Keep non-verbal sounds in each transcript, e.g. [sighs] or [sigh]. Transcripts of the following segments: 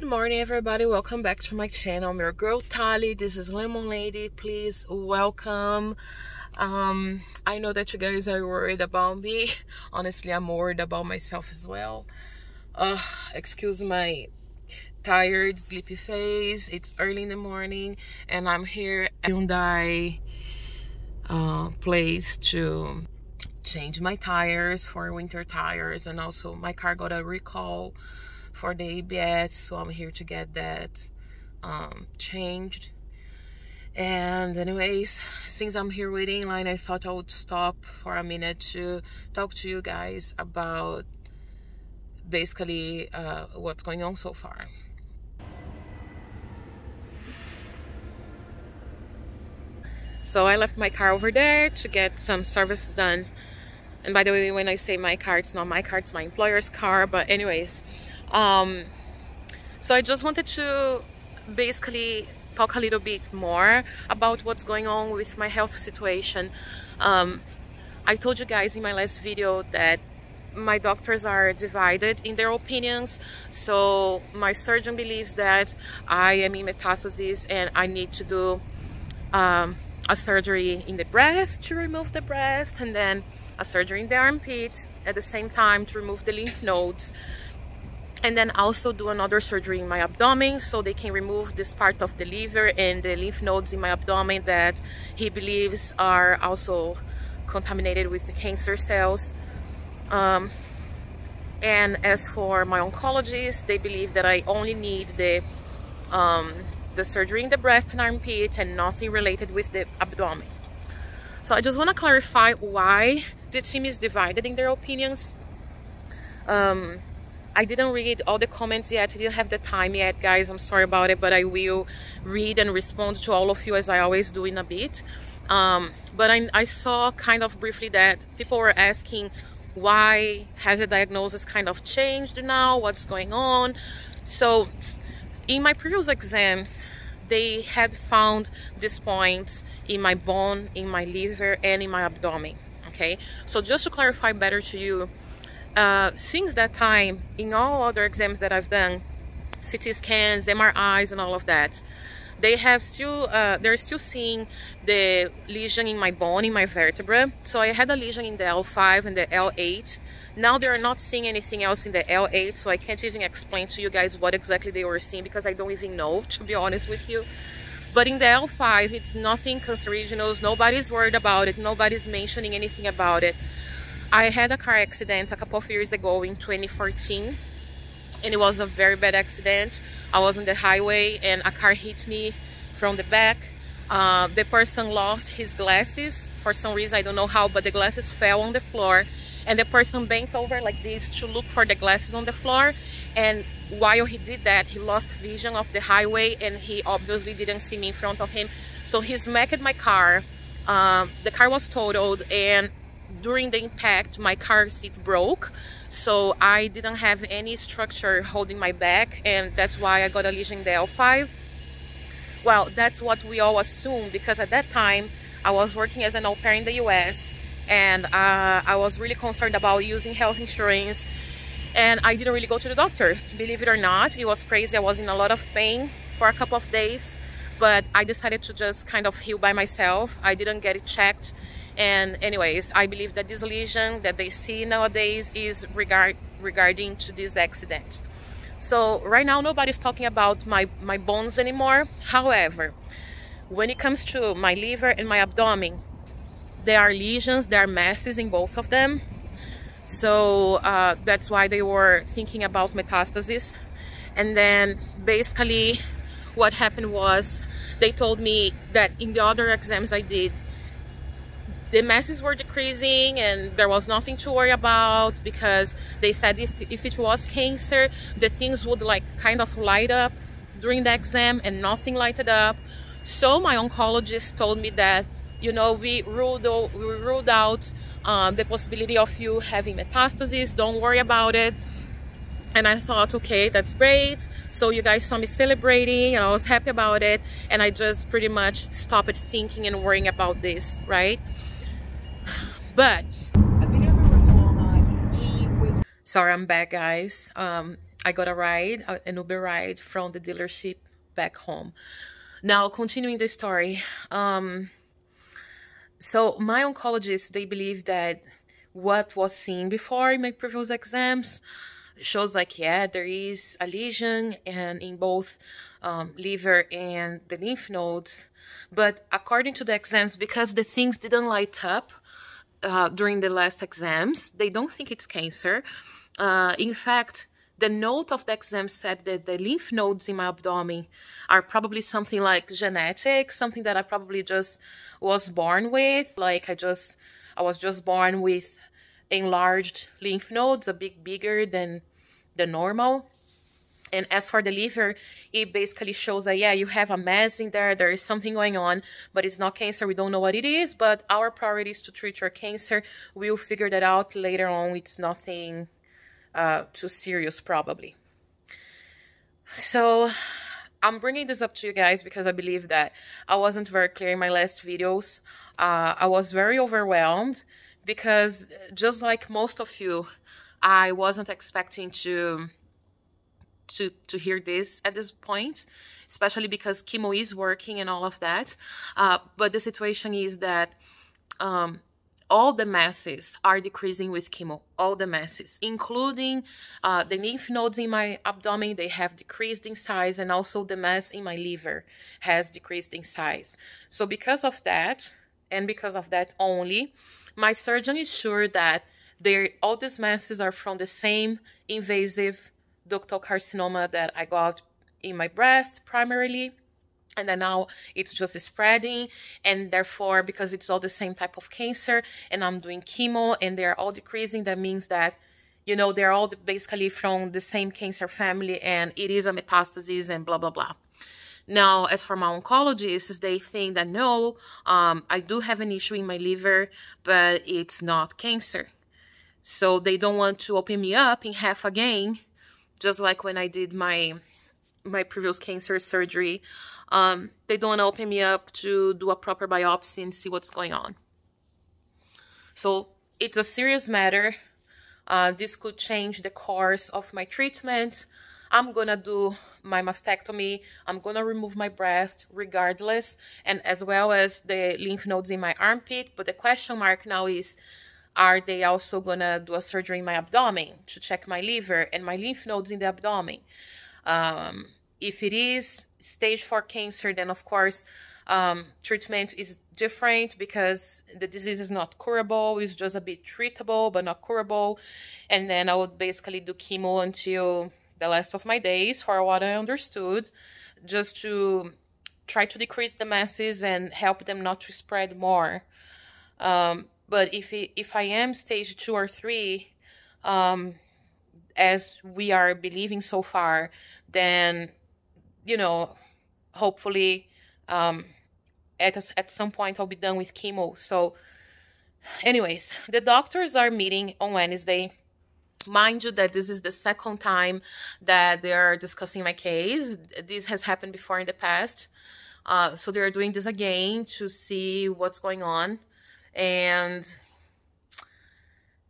good morning everybody. Welcome back to my channel. I'm your girl tali. This is lemon lady. Please welcome. Um i know that you guys are worried about me. [laughs] Honestly i'm worried about myself as well. Uh excuse my tired sleepy face. It's early in the morning and i'm here at hyundai uh place to change my tires for winter tires and also my car got a recall for the ABS so I'm here to get that um, changed. And anyways since I'm here waiting in line I thought I would stop for a minute to talk to you guys about basically uh, what's going on so far. So I left my car over there to get some services done. And by the way when I say my car it's not my car it's my employer's car. But anyways um, so I just wanted to basically talk a little bit more about what's going on with my health situation. Um, I told you guys in my last video that my doctors are divided in their opinions. So my surgeon believes that I am in metastasis and I need to do um, a surgery in the breast to remove the breast and then a surgery in the armpit at the same time to remove the lymph nodes and then also do another surgery in my abdomen so they can remove this part of the liver and the lymph nodes in my abdomen that he believes are also contaminated with the cancer cells. Um, and as for my oncologist they believe that I only need the um, the surgery in the breast and armpit and nothing related with the abdomen. So I just want to clarify why the team is divided in their opinions. Um, I didn't read all the comments yet. I didn't have the time yet, guys. I'm sorry about it, but I will read and respond to all of you as I always do in a bit. Um, but I, I saw kind of briefly that people were asking why has the diagnosis kind of changed now? What's going on? So in my previous exams, they had found these points in my bone, in my liver, and in my abdomen. Okay, so just to clarify better to you, uh, since that time, in all other exams that I've done, CT scans, MRIs, and all of that, they have still, uh, they're still seeing the lesion in my bone, in my vertebra. So I had a lesion in the L5 and the L8. Now they're not seeing anything else in the L8, so I can't even explain to you guys what exactly they were seeing because I don't even know, [laughs] to be honest with you. But in the L5, it's nothing cancerogenous. Nobody's worried about it. Nobody's mentioning anything about it. I had a car accident a couple of years ago in 2014 and it was a very bad accident. I was on the highway and a car hit me from the back. Uh, the person lost his glasses for some reason, I don't know how, but the glasses fell on the floor and the person bent over like this to look for the glasses on the floor and while he did that he lost vision of the highway and he obviously didn't see me in front of him so he smacked my car uh, the car was totaled and during the impact my car seat broke. So I didn't have any structure holding my back and that's why I got a lesion in the L5 well that's what we all assume because at that time I was working as an au pair in the US and uh, I was really concerned about using health insurance and I didn't really go to the doctor. Believe it or not it was crazy. I was in a lot of pain for a couple of days but I decided to just kind of heal by myself. I didn't get it checked and anyways i believe that this lesion that they see nowadays is regard regarding to this accident. So right now nobody's talking about my my bones anymore. However when it comes to my liver and my abdomen there are lesions there are masses in both of them. So uh, that's why they were thinking about metastasis. And then basically what happened was they told me that in the other exams I did the masses were decreasing and there was nothing to worry about because they said if, if it was cancer, the things would like kind of light up during the exam and nothing lighted up. So my oncologist told me that, you know, we ruled, we ruled out um, the possibility of you having metastases. Don't worry about it. And I thought, okay, that's great. So you guys saw me celebrating and I was happy about it. And I just pretty much stopped thinking and worrying about this, right? But sorry, I'm back, guys. Um, I got a ride, an Uber ride from the dealership back home. Now, continuing the story. Um, so my oncologist, they believe that what was seen before in my previous exams shows like, yeah, there is a lesion and in both um, liver and the lymph nodes. But according to the exams, because the things didn't light up uh, during the last exams, they don't think it's cancer. Uh, in fact, the note of the exam said that the lymph nodes in my abdomen are probably something like genetic, something that I probably just was born with. Like I just, I was just born with enlarged lymph nodes, a bit bigger than the normal. And as for the liver, it basically shows that, yeah, you have a mass in there, there is something going on, but it's not cancer. We don't know what it is, but our priority is to treat your cancer. We'll figure that out later on. It's nothing uh, too serious probably. So I'm bringing this up to you guys because I believe that I wasn't very clear in my last videos. Uh, I was very overwhelmed because just like most of you, I wasn't expecting to to to hear this at this point, especially because chemo is working and all of that. Uh, but the situation is that um, all the masses are decreasing with chemo, all the masses, including uh, the lymph nodes in my abdomen, they have decreased in size, and also the mass in my liver has decreased in size. So because of that, and because of that only, my surgeon is sure that all these masses are from the same invasive ductal carcinoma that I got in my breast primarily and then now it's just spreading and therefore because it's all the same type of cancer and i'm doing chemo and they're all decreasing that means that you know they're all basically from the same cancer family and it is a metastasis and blah blah blah. Now as for my oncologists they think that no um, i do have an issue in my liver but it's not cancer. So they don't want to open me up in half again just like when i did my my previous cancer surgery. Um, they don't to open me up to do a proper biopsy and see what's going on. So it's a serious matter. Uh, this could change the course of my treatment. I'm gonna do my mastectomy. I'm gonna remove my breast regardless, and as well as the lymph nodes in my armpit. But the question mark now is, are they also gonna do a surgery in my abdomen to check my liver and my lymph nodes in the abdomen? Um, if it is stage 4 cancer, then of course um, treatment is different because the disease is not curable. It's just a bit treatable, but not curable. And then I would basically do chemo until the last of my days, for what I understood, just to try to decrease the masses and help them not to spread more. Um, but if it, if I am stage two or three, um, as we are believing so far, then, you know, hopefully um, at, a, at some point I'll be done with chemo. So anyways, the doctors are meeting on Wednesday. Mind you that this is the second time that they are discussing my case. This has happened before in the past. Uh, so they're doing this again to see what's going on. And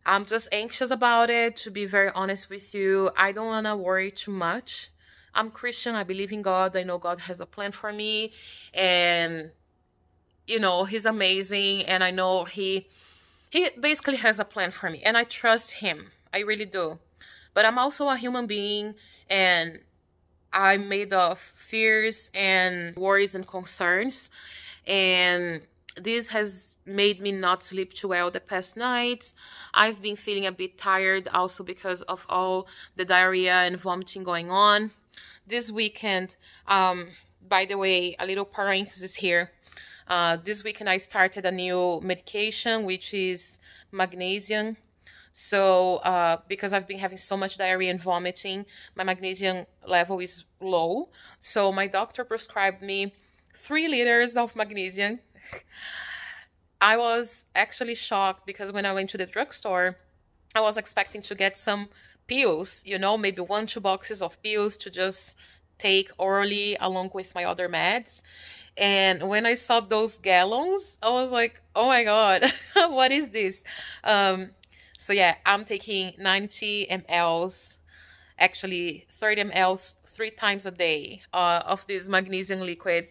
I'm just anxious about it, to be very honest with you. I don't want to worry too much. I'm Christian. I believe in God. I know God has a plan for me. And, you know, He's amazing. And I know He, He basically has a plan for me. And I trust Him. I really do. But I'm also a human being. And I'm made of fears and worries and concerns. And this has made me not sleep too well the past nights. I've been feeling a bit tired also because of all the diarrhea and vomiting going on. This weekend, um, by the way, a little parenthesis here. Uh, this weekend I started a new medication, which is magnesium. So, uh, because I've been having so much diarrhea and vomiting, my magnesium level is low. So, my doctor prescribed me three liters of magnesium. [laughs] I was actually shocked because when I went to the drugstore, I was expecting to get some pills, you know, maybe one, two boxes of pills to just take orally along with my other meds. And when I saw those gallons, I was like, oh my God, [laughs] what is this? Um, so yeah, I'm taking 90 mLs actually 30 mLs three times a day uh, of this magnesium liquid.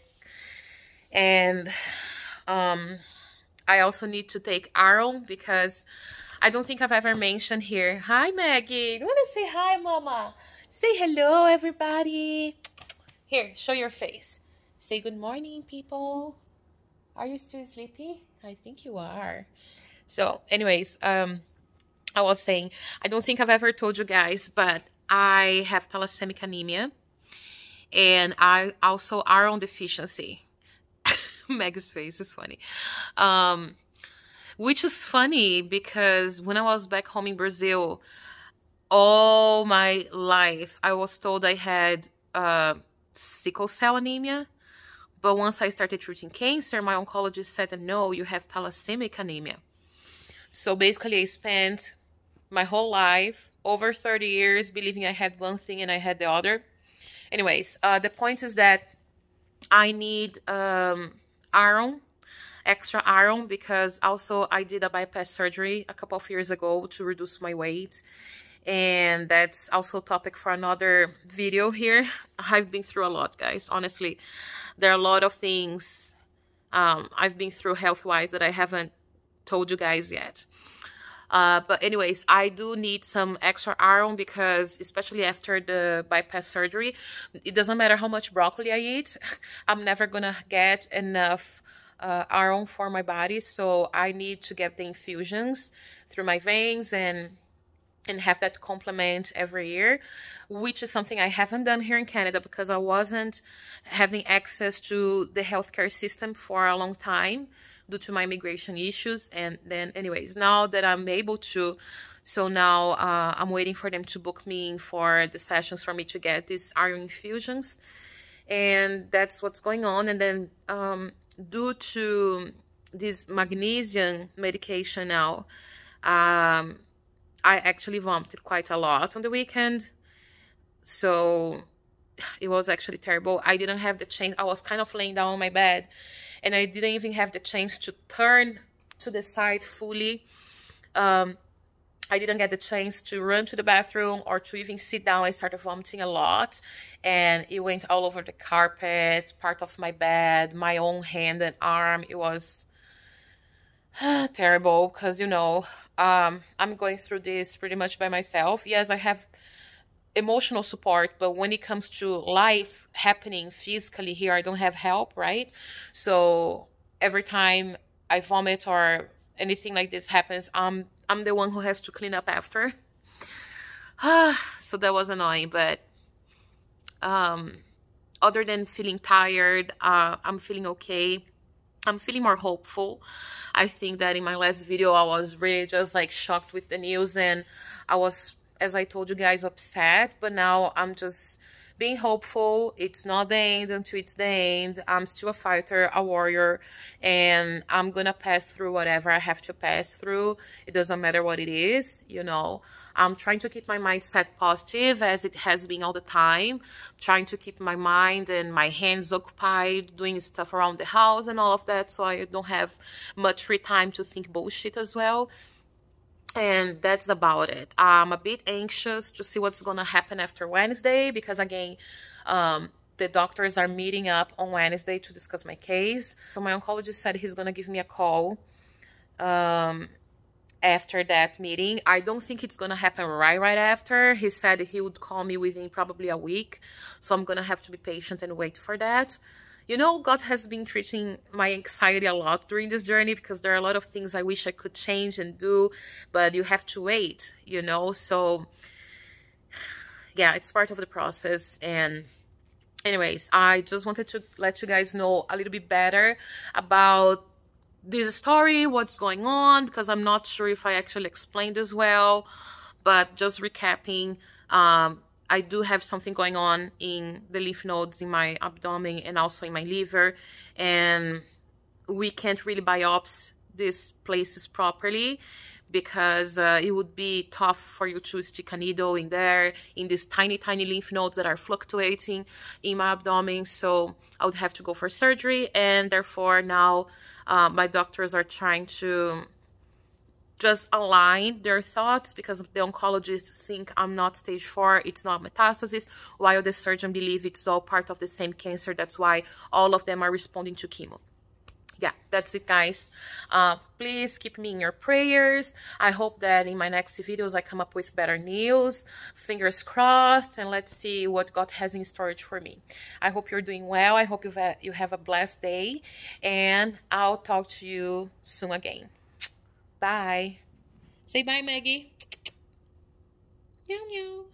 And um, I also need to take iron because I don't think I've ever mentioned here. Hi, Maggie. You want to say hi, Mama? Say hello, everybody. Here, show your face. Say good morning, people. Are you still sleepy? I think you are. So, anyways, um, I was saying, I don't think I've ever told you guys, but I have thalassemic anemia and I also iron deficiency. [laughs] Meg's face is funny. Um, which is funny because when I was back home in Brazil, all my life I was told I had uh, sickle cell anemia. But once I started treating cancer, my oncologist said, no, you have thalassemic anemia. So basically, I spent my whole life, over 30 years, believing I had one thing and I had the other. Anyways, uh, the point is that I need um, iron, extra iron, because also I did a bypass surgery a couple of years ago to reduce my weight. And that's also topic for another video here. I've been through a lot guys. Honestly there are a lot of things um, i've been through health wise that i haven't told you guys yet uh, but anyways i do need some extra iron because especially after the bypass surgery it doesn't matter how much broccoli i eat [laughs] i'm never gonna get enough uh, iron for my body. So i need to get the infusions through my veins and and have that complement every year, which is something I haven't done here in Canada because I wasn't having access to the healthcare system for a long time due to my immigration issues. And then anyways, now that I'm able to, so now uh, I'm waiting for them to book me in for the sessions for me to get these iron infusions. And that's what's going on. And then um, due to this magnesium medication now, um, I actually vomited quite a lot on the weekend. So it was actually terrible. I didn't have the chance. I was kind of laying down on my bed and I didn't even have the chance to turn to the side fully. Um, I didn't get the chance to run to the bathroom or to even sit down. I started vomiting a lot and it went all over the carpet, part of my bed, my own hand and arm. It was [sighs] terrible because, you know, um, I'm going through this pretty much by myself. Yes, I have emotional support, but when it comes to life happening physically here, I don't have help, right? So every time I vomit or anything like this happens, I'm I'm the one who has to clean up after. [sighs] so that was annoying, but um, other than feeling tired, uh, I'm feeling okay. I'm feeling more hopeful. I think that in my last video, I was really just like shocked with the news and I was, as I told you guys, upset. But now I'm just being hopeful. It's not the end until it's the end. I'm still a fighter, a warrior, and I'm gonna pass through whatever I have to pass through. It doesn't matter what it is, you know. I'm trying to keep my mindset positive as it has been all the time. trying to keep my mind and my hands occupied doing stuff around the house and all of that so I don't have much free time to think bullshit as well and that's about it. I'm a bit anxious to see what's gonna happen after wednesday because again um, the doctors are meeting up on wednesday to discuss my case. So my oncologist said he's gonna give me a call um, after that meeting. I don't think it's gonna happen right right after. He said he would call me within probably a week. So i'm gonna have to be patient and wait for that you know, God has been treating my anxiety a lot during this journey because there are a lot of things I wish I could change and do, but you have to wait, you know? So, yeah, it's part of the process. And anyways, I just wanted to let you guys know a little bit better about this story, what's going on, because I'm not sure if I actually explained as well, but just recapping, um, I do have something going on in the lymph nodes in my abdomen and also in my liver. And we can't really biopsy these places properly because uh, it would be tough for you to stick a needle in there in these tiny tiny lymph nodes that are fluctuating in my abdomen so i would have to go for surgery and therefore now uh, my doctors are trying to just align their thoughts because the oncologists think I'm not stage four, it's not metastasis, while the surgeon believe it's all part of the same cancer. That's why all of them are responding to chemo yeah, that's it, guys. Uh, please keep me in your prayers. I hope that in my next videos I come up with better news. Fingers crossed, and let's see what God has in storage for me. I hope you're doing well. I hope you've you have a blessed day, and I'll talk to you soon again. Bye. Say bye, Maggie. Meow, meow.